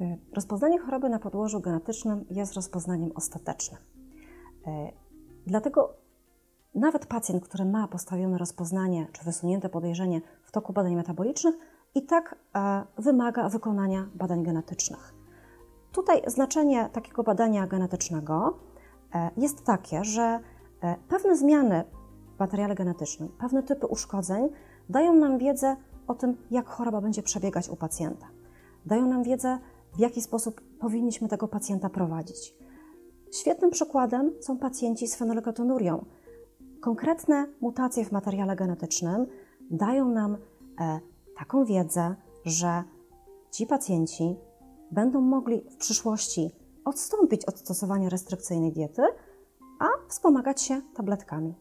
Y, rozpoznanie choroby na podłożu genetycznym jest rozpoznaniem ostatecznym. Y, dlatego nawet pacjent, który ma postawione rozpoznanie czy wysunięte podejrzenie w toku badań metabolicznych, i tak e, wymaga wykonania badań genetycznych. Tutaj znaczenie takiego badania genetycznego e, jest takie, że e, pewne zmiany w materiale genetycznym, pewne typy uszkodzeń dają nam wiedzę o tym, jak choroba będzie przebiegać u pacjenta. Dają nam wiedzę, w jaki sposób powinniśmy tego pacjenta prowadzić. Świetnym przykładem są pacjenci z fenolketonurią. Konkretne mutacje w materiale genetycznym dają nam e, taką wiedzę, że ci pacjenci będą mogli w przyszłości odstąpić od stosowania restrykcyjnej diety, a wspomagać się tabletkami.